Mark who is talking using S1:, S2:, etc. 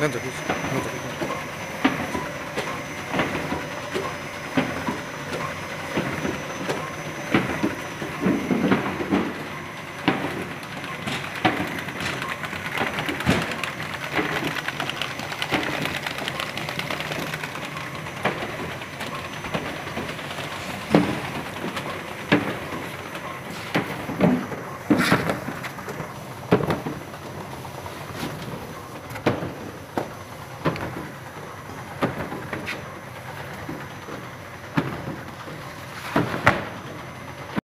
S1: なんだなんだ